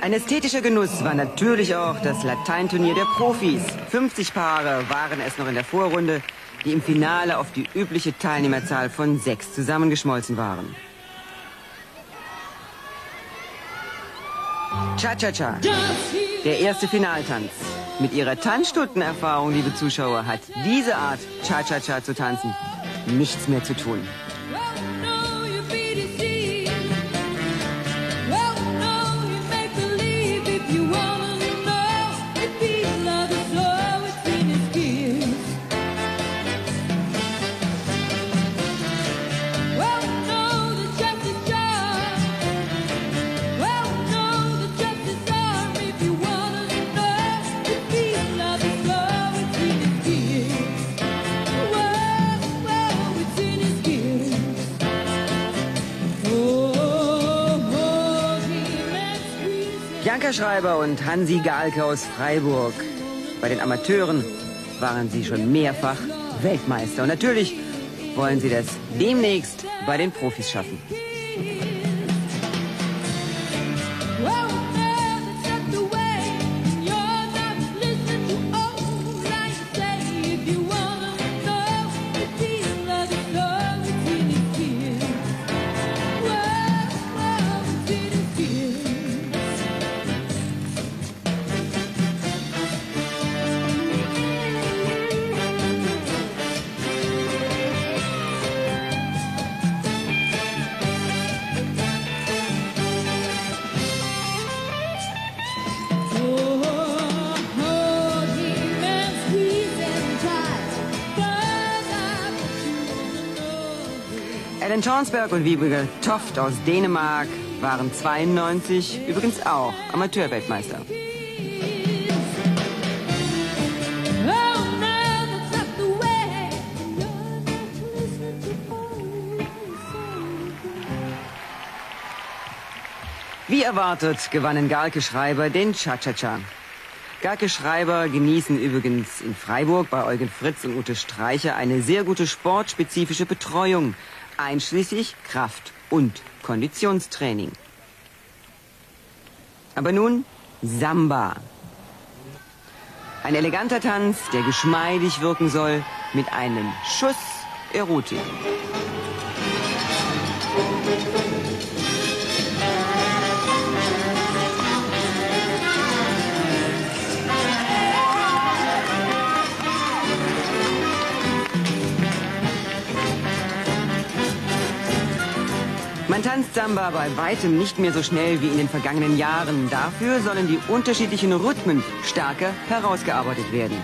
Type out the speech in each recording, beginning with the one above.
Ein ästhetischer Genuss war natürlich auch das Lateinturnier der Profis. 50 Paare waren es noch in der Vorrunde, die im Finale auf die übliche Teilnehmerzahl von sechs zusammengeschmolzen waren. Cha-Cha-Cha, der erste Finaltanz. Mit ihrer Tanzstundenerfahrung, liebe Zuschauer, hat diese Art Cha-Cha-Cha zu tanzen nichts mehr zu tun. Bianca Schreiber und Hansi Galke aus Freiburg. Bei den Amateuren waren sie schon mehrfach Weltmeister. Und natürlich wollen sie das demnächst bei den Profis schaffen. Alan Tornsberg und Wiebke Toft aus Dänemark waren 92 übrigens auch Amateurweltmeister. Wie erwartet gewannen Galke Schreiber den Cha-Cha-Cha. Galke Schreiber genießen übrigens in Freiburg bei Eugen Fritz und Ute Streicher eine sehr gute sportspezifische Betreuung einschließlich Kraft- und Konditionstraining. Aber nun Samba. Ein eleganter Tanz, der geschmeidig wirken soll, mit einem Schuss Erotik. Man tanzt Samba bei weitem nicht mehr so schnell wie in den vergangenen Jahren. Dafür sollen die unterschiedlichen Rhythmen stärker herausgearbeitet werden.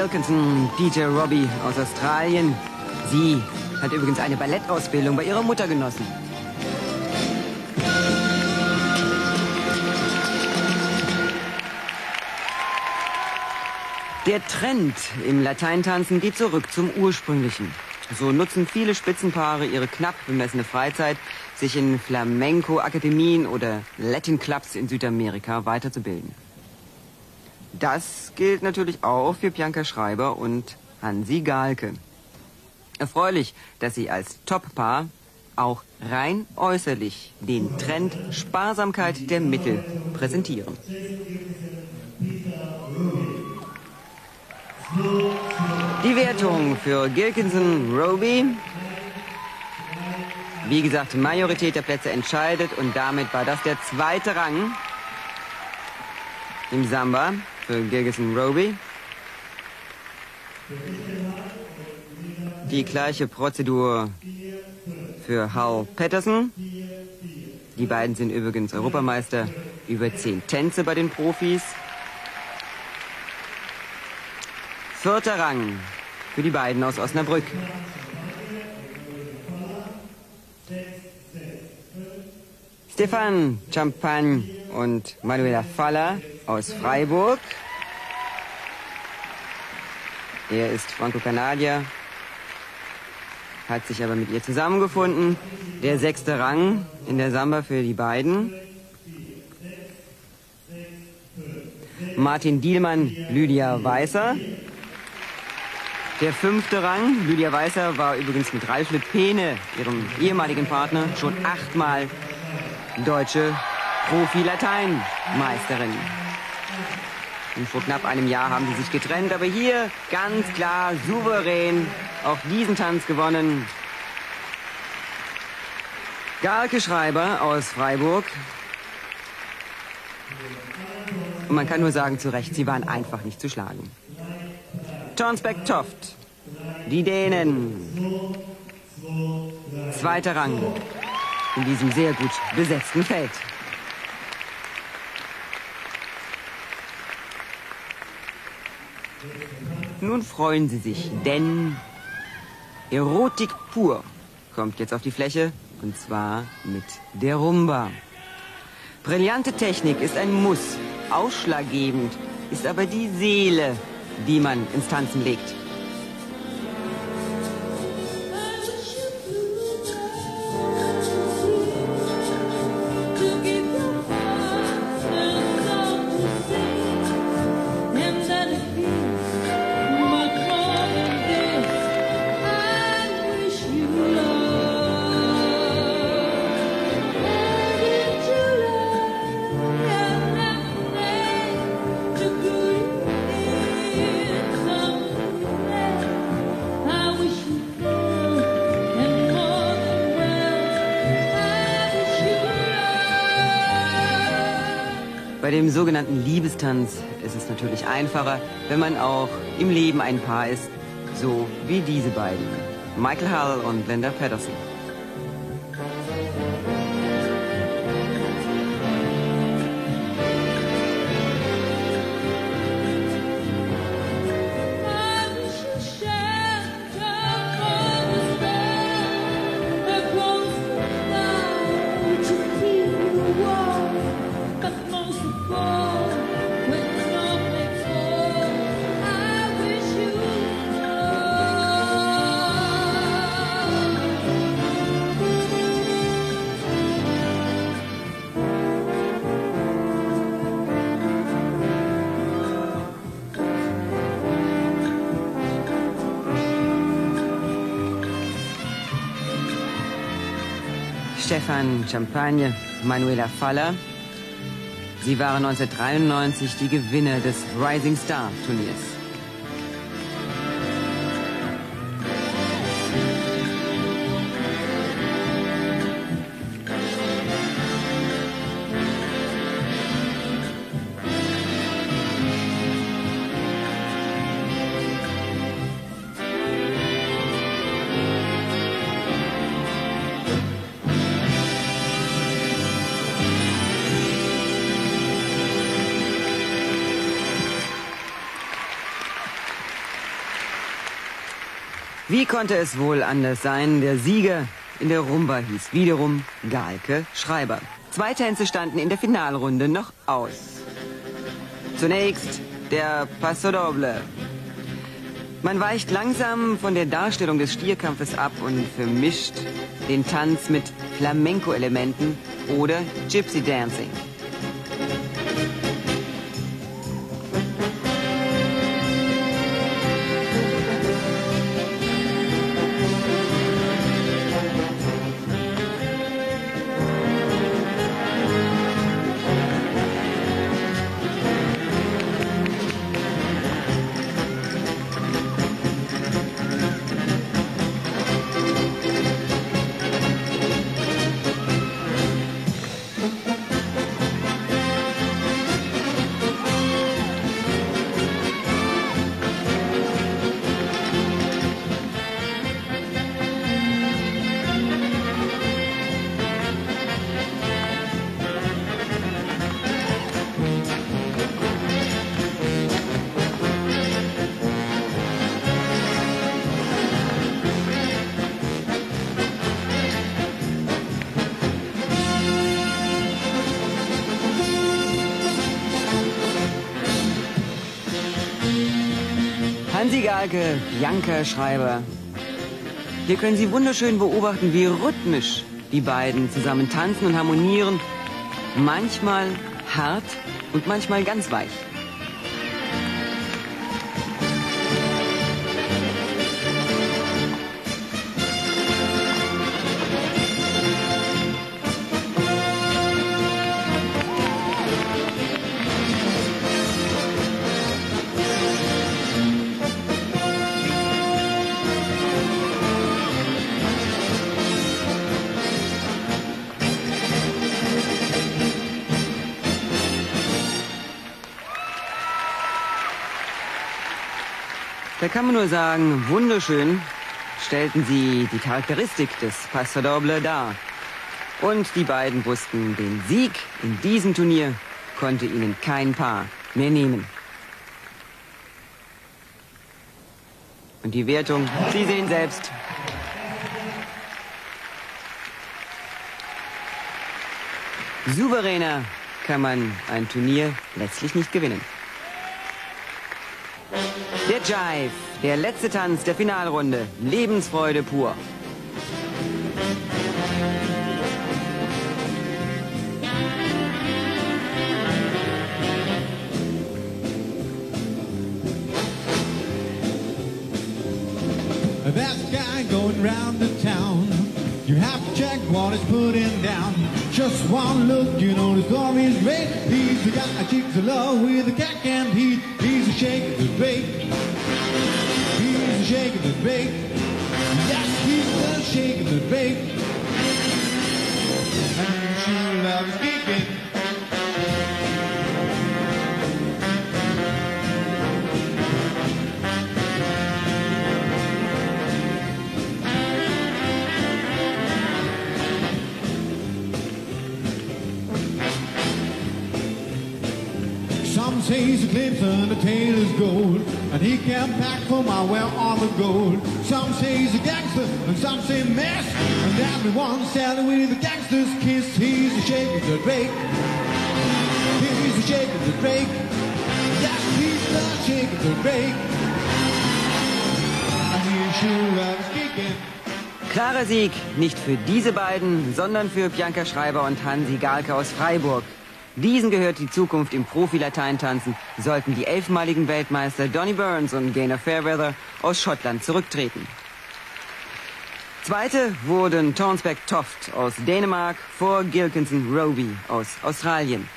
Jason Gilkinson, DJ Robbie aus Australien. Sie hat übrigens eine Ballettausbildung bei ihrer Mutter genossen. Der Trend im Lateintanzen geht zurück zum ursprünglichen. So nutzen viele Spitzenpaare ihre knapp bemessene Freizeit, sich in Flamenco-Akademien oder Latin-Clubs in Südamerika weiterzubilden. Das gilt natürlich auch für Bianca Schreiber und Hansi Gahlke. Erfreulich, dass sie als Top-Paar auch rein äußerlich den Trend Sparsamkeit der Mittel präsentieren. Die Wertung für Gilkinson Roby. Wie gesagt, Majorität der Plätze entscheidet und damit war das der zweite Rang im Samba für Gilkinson Roby. Die gleiche Prozedur für Hal Patterson. Die beiden sind übrigens Europameister über zehn Tänze bei den Profis. Vierter Rang für die beiden aus Osnabrück. Stefan Champagne und Manuela Faller aus Freiburg. Er ist Franco-Kanadier, hat sich aber mit ihr zusammengefunden. Der sechste Rang in der Samba für die beiden. Martin Dielmann, Lydia Weißer. Der fünfte Rang, Lydia Weißer, war übrigens mit Ralf Lepene, ihrem ehemaligen Partner, schon achtmal deutsche Profi-Latein-Meisterin. Und vor knapp einem Jahr haben sie sich getrennt, aber hier ganz klar souverän auch diesen Tanz gewonnen. Garke Schreiber aus Freiburg. Und man kann nur sagen, zu Recht, sie waren einfach nicht zu schlagen. Tornsbeck Toft. Die Dänen. Zweiter Rang in diesem sehr gut besetzten Feld. Nun freuen Sie sich, denn Erotik pur kommt jetzt auf die Fläche und zwar mit der Rumba. Brillante Technik ist ein Muss, ausschlaggebend ist aber die Seele, die man ins Tanzen legt. Bei dem sogenannten Liebestanz ist es natürlich einfacher, wenn man auch im Leben ein Paar ist, so wie diese beiden. Michael Hull und Linda Patterson. Stefan Champagne, Manuela Faller. Sie waren 1993 die Gewinner des Rising Star Turniers. Wie konnte es wohl anders sein? Der Sieger in der Rumba hieß wiederum Galke Schreiber. Zwei Tänze standen in der Finalrunde noch aus. Zunächst der Paso Doble. Man weicht langsam von der Darstellung des Stierkampfes ab und vermischt den Tanz mit Flamenco-Elementen oder Gypsy Dancing. Galke, Janka Schreiber. Hier können Sie wunderschön beobachten, wie rhythmisch die beiden zusammen tanzen und harmonieren. Manchmal hart und manchmal ganz weich. Da kann man nur sagen, wunderschön stellten sie die Charakteristik des Pastor Doble dar. Und die beiden wussten, den Sieg in diesem Turnier konnte ihnen kein Paar mehr nehmen. Und die Wertung, Sie sehen selbst. Souveräner kann man ein Turnier letztlich nicht gewinnen. Der Jive, der letzte Tanz der Finalrunde. Lebensfreude pur. That guy going round the town. You have to check what he's putting down. Just one look, you know the story's great. He's the guy chicks love with the cack and heat. Shake the. He's shake the bake. Yes, he's shake the bake. And she loves geeking. Some say he's a Clemson, the gold, and he can pack for my well-armored gold. Some say a gangster, and some say mess, and everyone selling with a gangster's kiss. He's a shake of the Drake. He's a shake of the Drake. Yes, he's the shake of the Drake. And he sure loves kicking. Klarer Sieg, nicht für diese beiden, sondern für Bianca Schreiber und Hansi Galke aus Freiburg. Diesen gehört die Zukunft im Profi-Lateintanzen, sollten die elfmaligen Weltmeister Donny Burns und Gaynor Fairweather aus Schottland zurücktreten. Zweite wurden Townsbeck Toft aus Dänemark vor Gilkinson Roby aus Australien.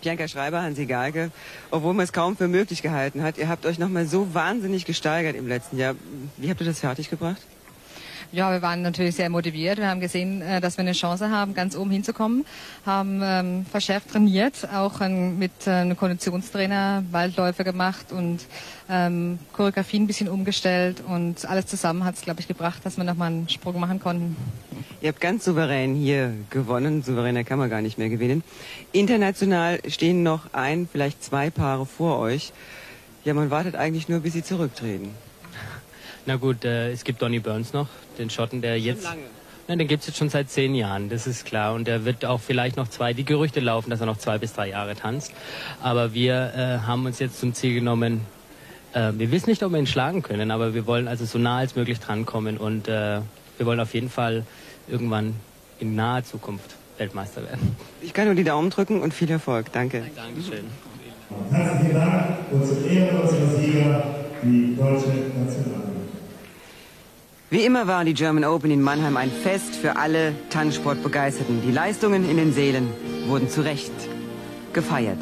Bianca Schreiber, Hansi Galke, obwohl man es kaum für möglich gehalten hat, ihr habt euch nochmal so wahnsinnig gesteigert im letzten Jahr. Wie habt ihr das fertiggebracht? Ja, wir waren natürlich sehr motiviert. Wir haben gesehen, äh, dass wir eine Chance haben, ganz oben hinzukommen. Haben ähm, verschärft trainiert, auch ähm, mit äh, einem Konditionstrainer Waldläufe gemacht und ähm, Choreografie ein bisschen umgestellt. Und alles zusammen hat es, glaube ich, gebracht, dass wir nochmal einen Sprung machen konnten. Ihr habt ganz souverän hier gewonnen. Souveräner kann man gar nicht mehr gewinnen. International stehen noch ein, vielleicht zwei Paare vor euch. Ja, man wartet eigentlich nur, bis sie zurücktreten. Na gut, äh, es gibt Donny Burns noch, den Schotten, der jetzt. lange. Na, den gibt's jetzt schon seit zehn Jahren, das ist klar. Und er wird auch vielleicht noch zwei, die Gerüchte laufen, dass er noch zwei bis drei Jahre tanzt. Aber wir äh, haben uns jetzt zum Ziel genommen, äh, wir wissen nicht, ob wir ihn schlagen können, aber wir wollen also so nah als möglich drankommen und äh, wir wollen auf jeden Fall irgendwann in naher Zukunft Weltmeister werden. Ich kann nur die Daumen drücken und viel Erfolg. Danke. Dankeschön. Herzlichen Dank und zur Ehre unserer Sieger die deutsche Nationalmannschaft. Wie immer war die German Open in Mannheim ein Fest für alle Tanzsportbegeisterten. Die Leistungen in den Seelen wurden zu Recht gefeiert.